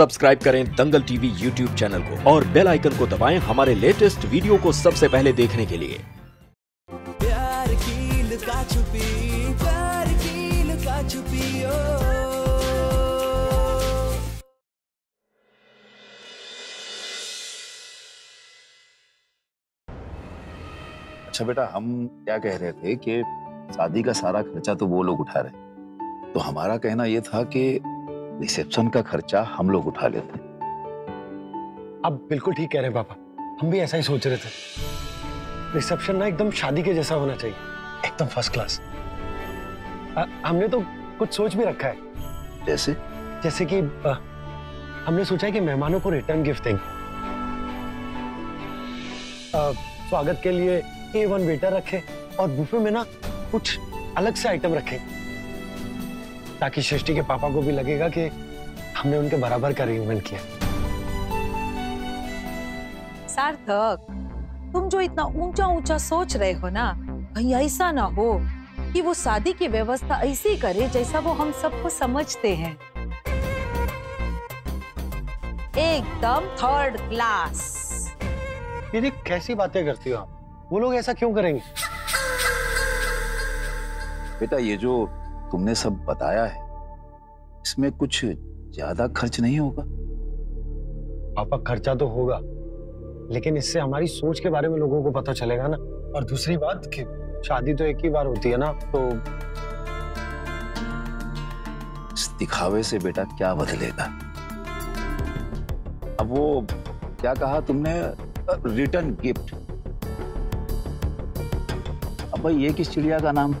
Subscribe करें दंगल TV YouTube channel को और बेल आइकन को दबाएँ हमारे लेटेस्ट वीडियो को सबसे पहले देखने के लिए। प्यार की लुका छुपी प्यार की लुका छुपी ओ। अच्छा बेटा हम क्या कह रहे थे कि शादी का सारा खर्चा तो वो लोग उठा रहे तो हमारा कहना ये था कि रिसेप्शन का खर्चा हम लोग उठा लेते आप बिल्कुल ठीक कह रहे हैं पापा। हम भी ऐसा ही सोच रहे थे। रिसेप्शन ना एकदम शादी के जैसा होना चाहिए। एकदम फ़र्स्ट क्लास हमने तो कुछ सोच भी रखा है। जैसे? जैसे कि अ, हमने सोचा है कि मेहमानों को रिटर्न गिफ्ट देंगे। स्वागत के लिए ए वन वेटर रखे और बुफे में ना कुछ अलग से आइटम रखे। ताकि सृष्टि के पापा को भी लगेगा कि हमने उनके बराबर का अरेंजमेंट किया। सार्थक तुम जो इतना ऊँचा ऊँचा सोच रहे हो ना कहीं ऐसा ना हो कि वो शादी की व्यवस्था ऐसी करे जैसा वो हम सबको समझते हैं। एकदम थर्ड क्लास दीदी कैसी बातें करती हो आप? वो लोग ऐसा क्यों करेंगे? बेटा ये जो तुमने सब बताया है। इसमें कुछ ज़्यादा खर्च नहीं होगा? पापा खर्चा तो होगा लेकिन इससे हमारी सोच के बारे में लोगों को पता चलेगा ना। और दूसरी बात कि शादी तो एक ही बार होती है ना तो इस दिखावे से बेटा क्या बदलेगा? अब वो क्या कहा तुमने? रिटर्न गिफ्ट अब भाई ये किस चिड़िया का नाम?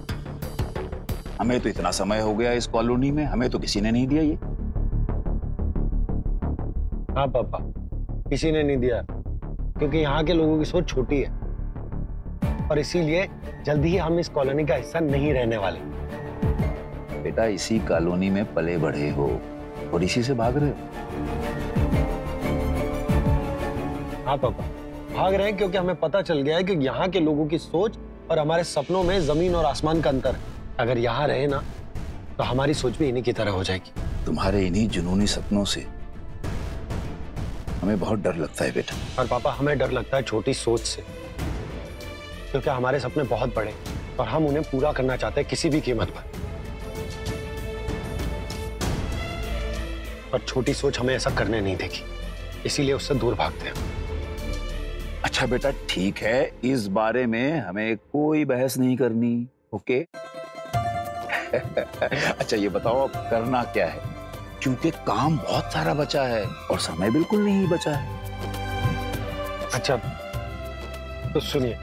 हमें तो इतना समय हो गया इस कॉलोनी में हमें तो किसी ने नहीं दिया ये। हाँ पापा किसी ने नहीं दिया क्योंकि यहाँ के लोगों की सोच छोटी है। और इसीलिए जल्दी ही हम इस कॉलोनी का हिस्सा नहीं रहने वाले। बेटा इसी कॉलोनी में पले बढ़े हो और इसी से भाग रहे हो। हाँ पापा भाग रहे हैं क्योंकि हमें पता चल गया है कि यहाँ के लोगों की सोच और हमारे सपनों में ज़मीन और आसमान का अंतर है। अगर यहाँ रहे ना तो हमारी सोच भी इन्हीं की तरह हो जाएगी। तुम्हारे इन्हीं जुनूनी सपनों से हमें बहुत डर लगता है बेटा। और पापा हमें डर लगता है छोटी सोच से क्योंकि हमारे सपने बहुत बड़े और हम उन्हें पूरा करना चाहते हैं किसी भी कीमत पर। और छोटी सोच हमें ऐसा करने नहीं देगी इसीलिए उससे दूर भागते हैं अच्छा बेटा ठीक है इस बारे में हमें कोई बहस नहीं करनी ओके? अच्छा ये बताओ अब करना क्या है? क्योंकि काम बहुत सारा बचा है और समय बिल्कुल नहीं बचा है। अच्छा तो सुनिए।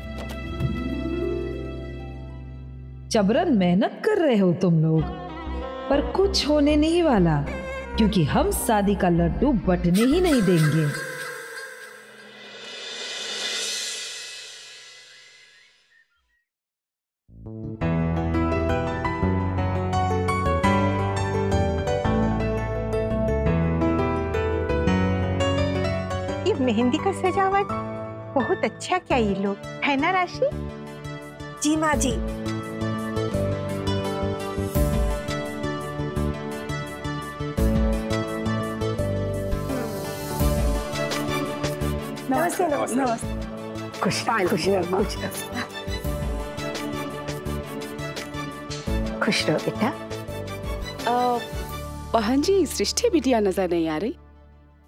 जबरन मेहनत कर रहे हो तुम लोग पर कुछ होने नहीं वाला क्योंकि हम शादी का लड्डू बटने ही नहीं देंगे। ये मेहंदी का सजावट। बहुत अच्छा क्या ये लोग? है ना राशि? जी माँ जी। नमस्ते नमस्ते। खुश रहो, खुश रहो, खुश रहो। खुश रहो बेटा। अ, बहन जी सृष्टि बिटिया नज़र नहीं आ रही।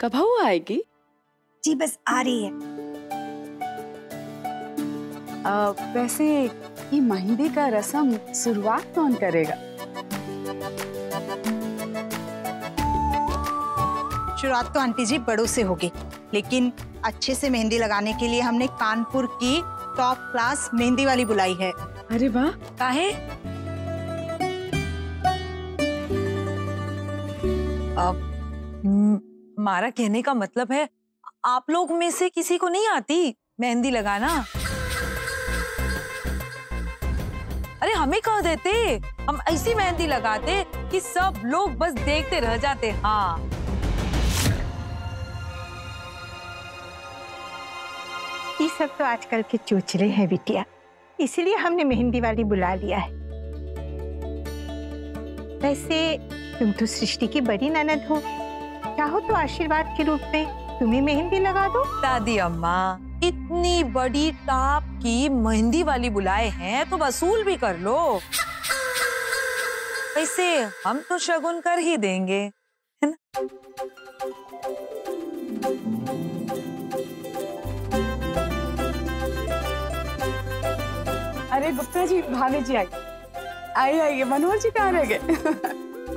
कब वो आएगी? जी बस आ रही है। अ, वैसे ये मेहंदी का रसम शुरुआत कौन करेगा? शुरुआत तो आंटी जी बड़ों से होगी लेकिन अच्छे से मेहंदी लगाने के लिए हमने कानपुर की टॉप क्लास मेहंदी वाली बुलाई है। अरे वाह! काहे? अब हम्म, हमारा कहने का मतलब है आप लोग में से किसी को नहीं आती मेहंदी लगाना? अरे हमें कह देते। हम ऐसी मेहंदी लगाते कि सब लोग बस देखते रह जाते हाँ। ये सब तो आजकल के चोचले हैं बिटिया। इसीलिए हमने मेहंदी वाली बुला लिया है। वैसे तुम तो सृष्टि की बड़ी ननद हो। चाहो तो आशीर्वाद के रूप में तुम्हें मेहंदी लगा दो? दादी अम्मा इतनी बड़ी टाप की मेहंदी वाली बुलाए हैं तो वसूल भी कर लो। वैसे हम तो शगुन कर ही देंगे है ना? अरे गुप्ता जी भाभी जी आई आई आइए मनोहर जी कहाँ रह गए?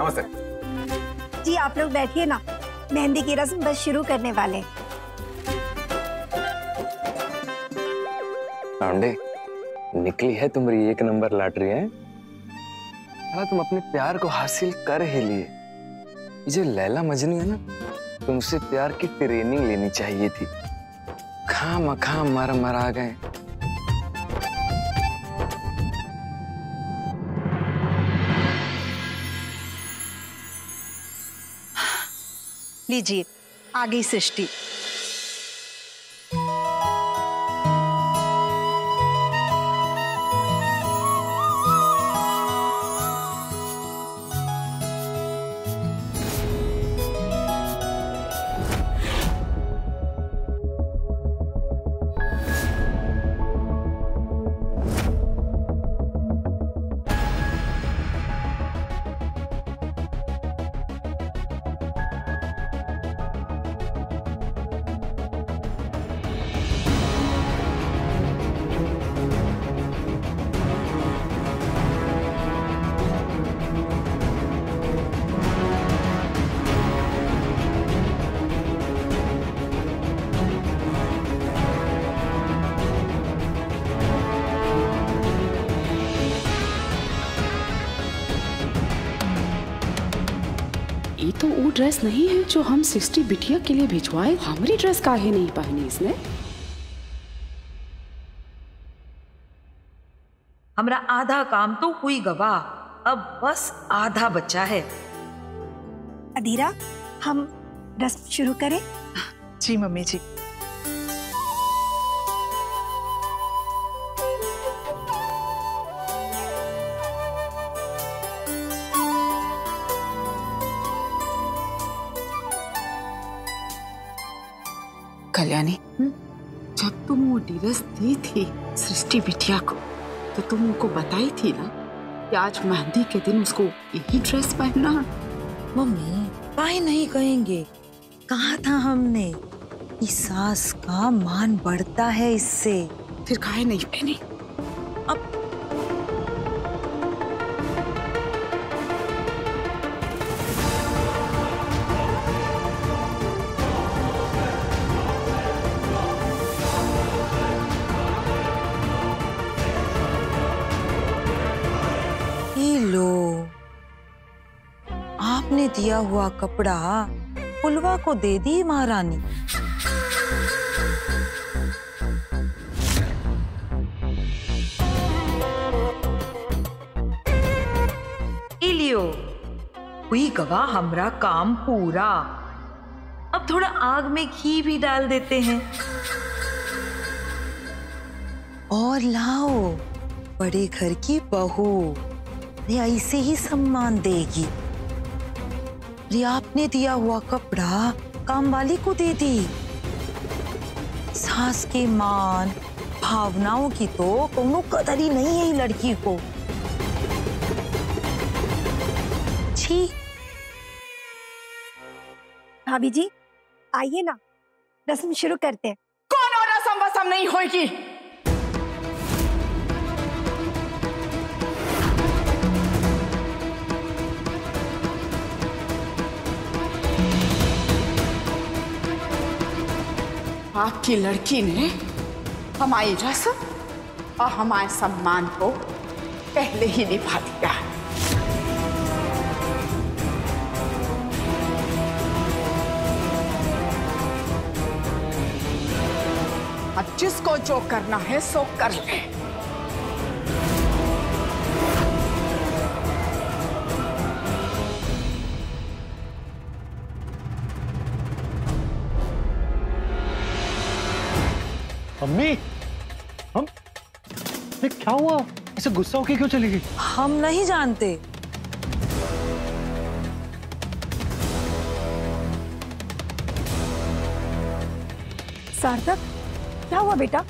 नमस्ते। जी आप लोग बैठिए ना। मेहंदी की रस्म बस शुरू करने वाले। पांडे निकली है तुम्हारी एक नंबर लॉटरी, है? अरे तुम अपने प्यार को हासिल कर ही लिए। ये लैला मजनू है ना, तुमसे प्यार की ट्रेनिंग लेनी चाहिए थी। खाम खाम मर मरा गए। लीजिए। आगे सृष्टि। ड्रेस नहीं है जो हम सिक्सटी बिटिया के लिए भिजवाए? हमारी ड्रेस काहे नहीं पहनी इसने। हमरा आधा काम तो हुई गवा अब बस आधा बचा है। अधीरा हम रस्म शुरू करें? जी मम्मी जी। कल्याणी जब तुम वो ड्रेस दी थी सृष्टि बिटिया को तो तुम उनको बताई थी ना कि आज मेहंदी के दिन उसको यही ड्रेस पहनना मम्मी काहे नहीं कहेंगे। कहा था हमने कि सास का मान बढ़ता है इससे। फिर काहे नहीं पहनी ये दिया हुआ कपड़ा पुलवा को दे दी महारानी। इलियो हुई गवा हमरा काम पूरा। अब थोड़ा आग में घी भी डाल देते हैं। और लाओ बड़े घर की बहू ऐसे ही सम्मान देगी। अरे आपने दिया हुआ कपड़ा काम वाली को दे दी। सास के मान भावनाओं की तो कोनो कदर ही नहीं है लड़की को। छी। भाभी जी आइए ना। रस्म शुरू करते हैं। कौन और रसम वसम नहीं होगी आपकी लड़की ने हमारी रस्म और हमारे सम्मान को पहले ही निभा दिया है। अब जिसको जो करना है सो कर ले। अम्मी हम ये क्या हुआ? इसे गुस्सा होके क्यों चली गई? हम नहीं जानते। सार्थक क्या हुआ बेटा?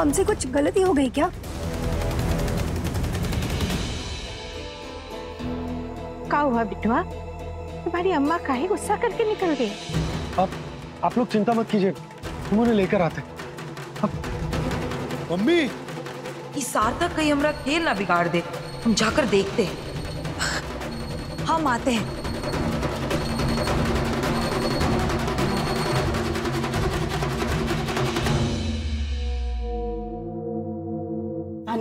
हमसे कुछ गलती हो गई क्या? का हुआ बिटवा तुम्हारी अम्मा काहे गुस्सा करके निकल गई। आप आप लोग चिंता मत कीजिए। हम उन्हें लेकर आते। मम्मी! इस सार्थक कहीं हमारा खेल ना बिगाड़ दे। हम जाकर देखते हैं। हम आते हैं।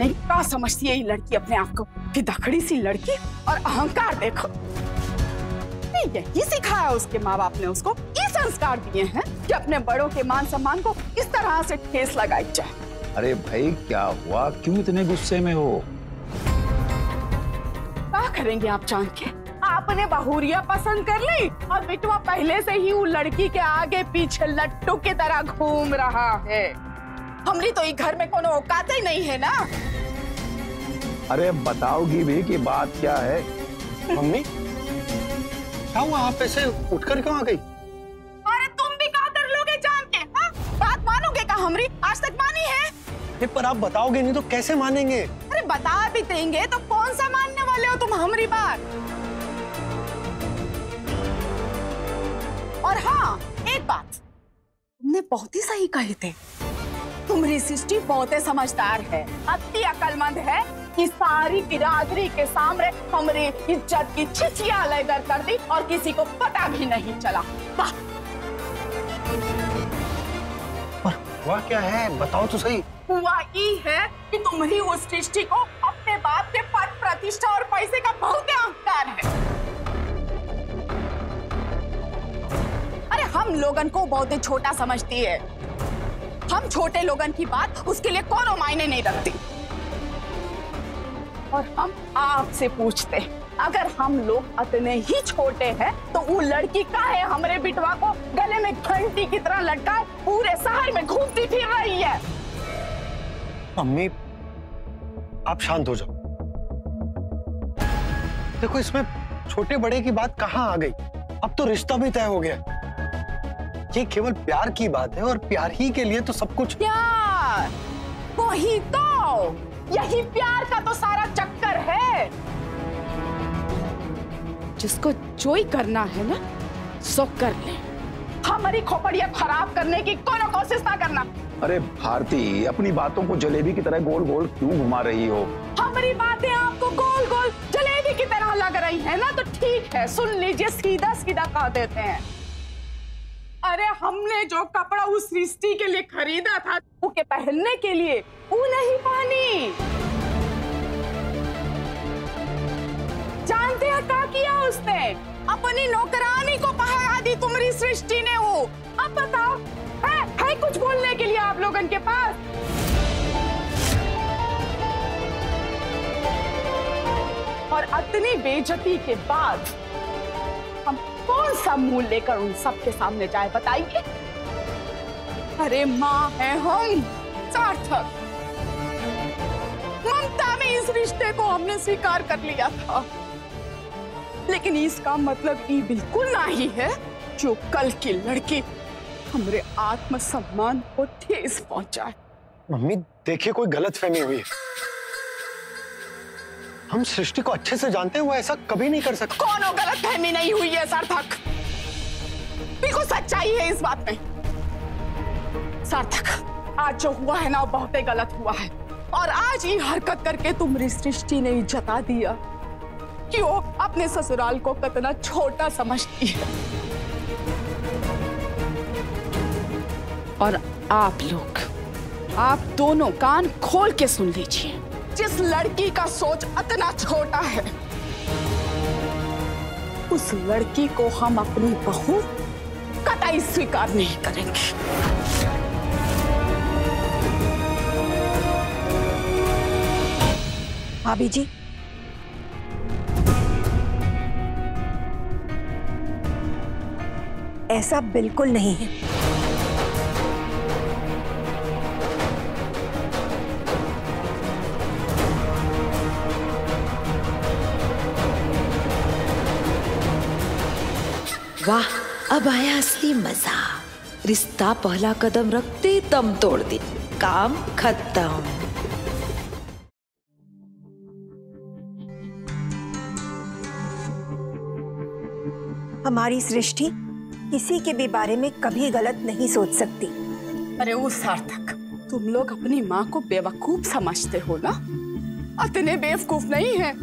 क्या समझती है ये लड़की अपने आप को। कि दखड़ी सी लड़की और अहंकार देखो। नहीं, यही सिखाया उसके माँ बाप ने उसको। ये संस्कार दिए हैं कि अपने बड़ों के मान सम्मान को इस तरह से ठेस लगाई जाए। अरे भाई क्या हुआ? क्यों इतने गुस्से में हो? क्या करेंगे आप जान के? आपने बहुरिया पसंद कर ली और बिटवा पहले से ही वो लड़की के आगे पीछे लट्टू की तरह घूम रहा है। हमरी तो ये घर में कोनो औकात ही नहीं है ना? अरे बताओगी भी कि बात क्या है? मम्मी क्या हुआ? आप ऐसे उठकर क्यों आ गई? अरे तुम भी क्या कर लोगे जान के हाँ? बात मानोगे का हमरी? आज तक मानी है? अरे पर आप बताओगे नहीं तो कैसे मानेंगे? अरे बता भी देंगे तो कौन सा मानने वाले हो तुम हमारी बात? और हाँ एक बात। तुमने बहुत ही सही कहे थे। तुम्हारी सृष्टि बहुत ही समझदार है अति अकलमंद है कि सारी बिरादरी के सामने हमारी इज़्ज़त की छिचिया लेकर कर दी और किसी को पता भी नहीं चला। वाह! पर हुआ क्या है? बताओ तो सही। हुआ ये है कि तुम्हारी उस सृष्टि को अपने बाप के पद प्रतिष्ठा और पैसे का बहुत अहंकार है। अरे हम लोगन को बहुत ही छोटा समझती है। हम छोटे लोगन की बात उसके लिए कोनो मायने नहीं रखती। और हम आपसे पूछते हैं अगर हम लोग इतने ही छोटे हैं तो वो लड़की का है हमारे बिटवा को? गले में घंटी की तरह लटकाए पूरे शहर में घूमती फिर रही है। मम्मी आप शांत हो जाओ। देखो इसमें छोटे बड़े की बात कहाँ आ गई? अब तो रिश्ता भी तय हो गया। ये केवल प्यार की बात है और प्यार ही के लिए तो सब कुछ प्यार! वही तो! यही प्यार का तो सारा है। जिसको जो ही करना है ना सो कर ले। हमारी खोपड़िया खराब करने की कोनो कोशिश ना करना। अरे भारती अपनी बातों को जलेबी की तरह गोल गोल क्यों घुमा रही हो? हमारी बातें आपको गोल गोल जलेबी की तरह लग रही है ना तो ठीक है सुन लीजिए सीधा सीधा कह देते हैं। अरे हमने जो कपड़ा उस सृष्टि के लिए खरीदा था उके पहनने के लिए वो नहीं पानी। क्या उसने? अपनी नौकरानी को पहरा दी तुम्हारी सृष्टि ने वो। अब बताओ है, है कुछ बोलने के लिए आप लोगन के पास? और इतनी बेइज्जती के बाद हम कौन सा मुँह लेकर उन सबके सामने जाए बताइए? अरे माँ है हम सार्थक। ममता में इस रिश्ते को हमने स्वीकार कर लिया था। लेकिन इसका मतलब ये बिल्कुल नहीं है जो कल की लड़की हमारे आत्मसम्मान को ठेस पहुँचाए। मम्मी देखिए कोई गलत फहमी हुई है। हम सृष्टि को अच्छे से जानते हैं वो ऐसा कभी नहीं कर सकता। कोनो गलत फहमी नहीं हुई है सार्थक? बिल्कुल सच्चाई है इस बात में सार्थक आज जो हुआ है ना बहुत ही गलत हुआ है। और आज ये हरकत करके तुम्हारी सृष्टि ने जता दिया कि वो अपने ससुराल को कितना छोटा समझती है। और आप लोग, आप दोनों कान खोल के सुन लीजिए। जिस लड़की का सोच इतना छोटा है, उस लड़की को हम अपनी बहू कतई स्वीकार नहीं करेंगे। भाभी जी ऐसा बिल्कुल नहीं है। वाह अब आया असली मज़ा। रिश्ता पहला कदम रखते दम तोड़ दे। काम खत्म। हमारी सृष्टि किसी के भी बारे में कभी गलत नहीं सोच सकती। अरे वो सार्थक तुम लोग अपनी माँ को बेवकूफ़ समझते हो ना? इतने बेवकूफ़ नहीं है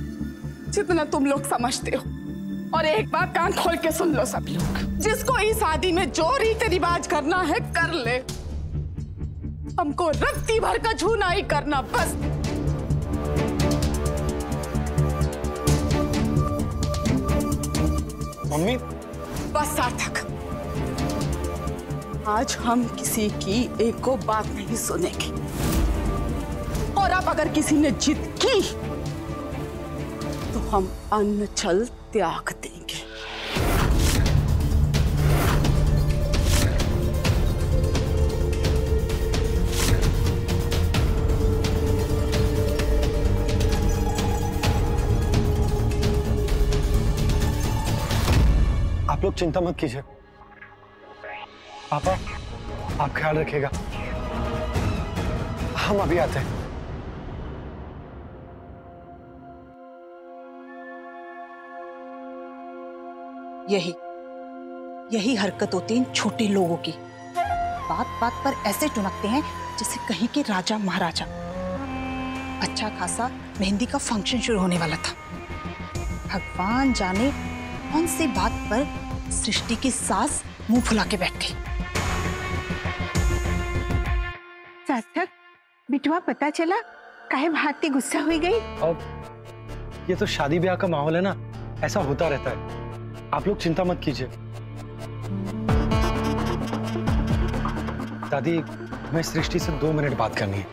जितना तुम लोग समझते हो। और एक बार कान खोल के सुन लो सब लोग। जिसको इस शादी में जो रीति रिवाज करना है कर ले। हमको रत्ती भर का झूना ही करना बस। मम्मी? बस सार्थक आज हम किसी की एक को बात नहीं सुनेंगे। और अब अगर किसी ने जिद की तो हम अन्न छल त्याग देंगे। आप लोग चिंता मत कीजिए। पापा, आप ख्याल रखिएगा। हम अभी आते हैं। यही यही हरकत होती है इन छोटे लोगों की। बात बात पर ऐसे टुनकते हैं जैसे कहीं के राजा महाराजा। अच्छा खासा मेहंदी का फ़ंक्शन शुरू होने वाला था। भगवान जाने कौन सी बात पर सृष्टि की सास मुँह फुला के बैठ गई। सार्थक बिटवा पता चला? काहे भारती गुस्सा हुई गई? अब ये तो शादी ब्याह का माहौल है ना? ऐसा होता रहता है। आप लोग चिंता मत कीजिए। दादी मैं सृष्टि से दो मिनट बात करनी है।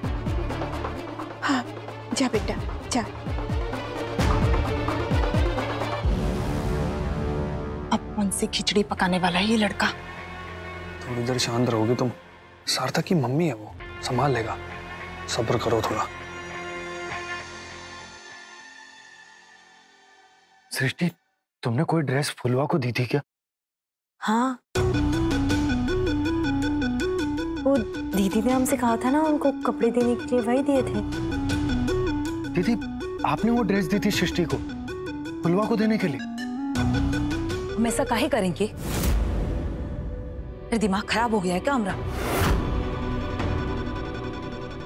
हाँ जा बेटा जा। अब कौन सी खिचड़ी पकाने वाला है ये लड़का। थोड़ी देर शांत रहोगे तुम सार्थक की मम्मी है वो संभाल लेगा। सब्र करो थोड़ा। सृष्टि तुमने कोई ड्रेस फुलवा को दी थी क्या? हाँ। वो दीदी ने हमसे कहा था ना उनको कपड़े देने के लिए वही दिए थे। दीदी आपने वो ड्रेस दी थी सृष्टि को फुलवा को देने के लिए? हम ऐसा काहे करेंगे? मेरा दिमाग खराब हो गया है क्या हमरा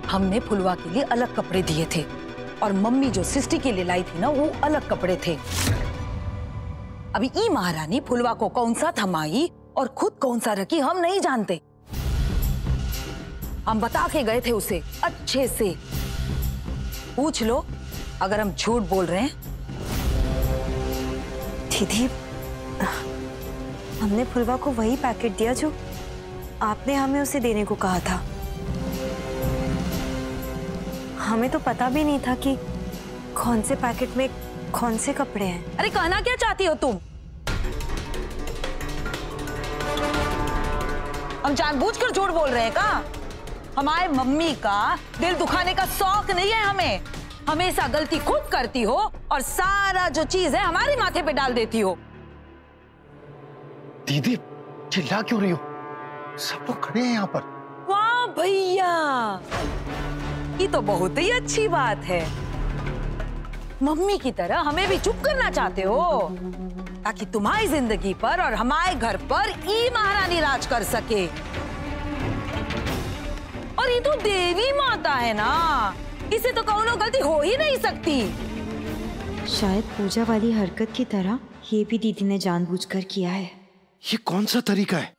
हमने फुलवा के लिए अलग कपड़े दिए थे और मम्मी जो सृष्टि के लिए लाई थी ना, वो अलग कपड़े थे। अभी ई महारानी फुलवा को कौन सा थमाई और खुद कौन सा रखी हम नहीं जानते। हम बता के गए थे उसे अच्छे से। पूछ लो, अगर हम झूठ बोल रहे हैं। दीदी हमने फुलवा को वही पैकेट दिया जो आपने हमें उसे देने को कहा था। हमें तो पता भी नहीं था कि कौन से पैकेट में कौन से कपड़े हैं। अरे कहना क्या चाहती हो तुम? हम जानबूझकर झूठ बोल रहे हैं का? हमारे मम्मी का दिल दुखाने का शौक नहीं है हमें। हमेशा गलती खुद करती हो और सारा जो चीज़ है हमारे माथे पे डाल देती हो। दीदी चिल्ला क्यों रही हो? सब लोग खड़े हैं यहाँ पर। वाह भैया! ये तो बहुत ही अच्छी बात है। मम्मी की तरह हमें भी चुप करना चाहते हो ताकि तुम्हारी ज़िंदगी पर और हमारे घर पर ई महारानी राज कर सके। और ये तो देवी माता है ना इसे तो कौनो गलती हो ही नहीं सकती। शायद पूजा वाली हरकत की तरह ये भी दीदी ने जानबूझकर किया है। ये कौन सा तरीका है?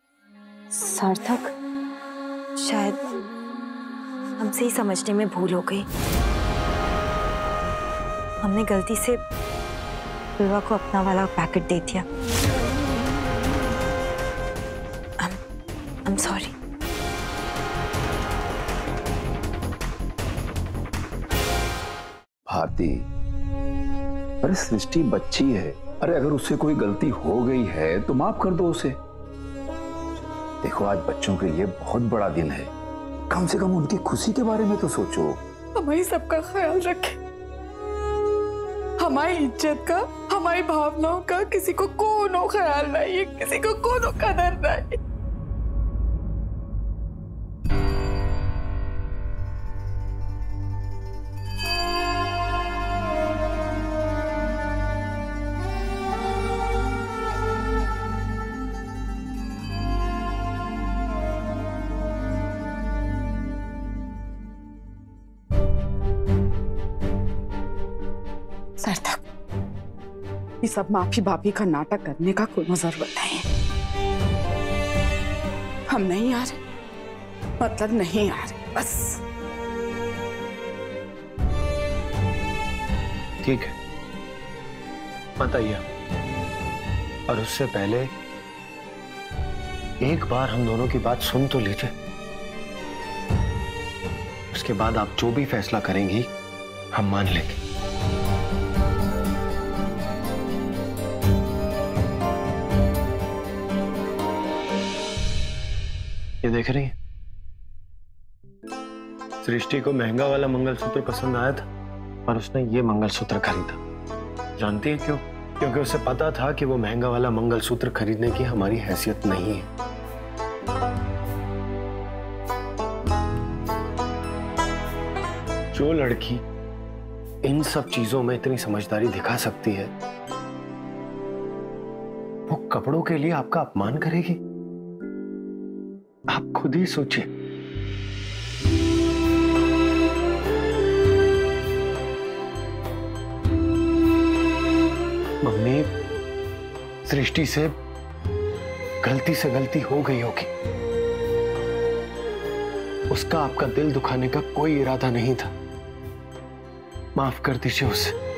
सार्थक शायद हमसे ही समझने में भूल हो गई। हमने गलती से फुलवा को अपना वाला पैकेट दे दिया। I'm sorry. भारती अरे सृष्टि बच्ची है। अरे, अगर उससे कोई गलती हो गई है तो माफ़ कर दो उसे। देखो, आज बच्चों के लिए बहुत बड़ा दिन है। कम से कम उनकी खुशी के बारे में तो सोचो। हमारी सबका ख्याल रखे। हमारी इज़्ज़त का, हमारी भावनाओं का किसी को कोनो ख्याल नहीं है, किसी को कोनो कदर नहीं। ये सब माफ़ी बापी का नाटक करने का कोई ज़रूरत नहीं हम नहीं आ रहे। मतलब नहीं आ रहे, बस। ठीक है। बताइए और उससे पहले एक बार हम दोनों की बात सुन तो लीजिए। उसके बाद आप जो भी फैसला करेंगी, हम मान लेंगे। ये देख रही हैं? सृष्टि को महँगा वाला मंगलसूत्र पसंद आया था, पर उसने ये मंगलसूत्र खरीदा। जानती है क्यों? क्योंकि उसे पता था कि वो महँगा वाला मंगलसूत्र खरीदने की हमारी हैसियत नहीं है। जो लड़की इन सब चीज़ों में इतनी समझदारी दिखा सकती है, वो कपड़ों के लिए आपका अपमान करेगी? खुद ही सोचिए मम्मी, सृष्टि से गलती से गलती हो गई होगी। उसका आपका दिल दुखाने का कोई इरादा नहीं था। माफ़ कर दीजिए उसे।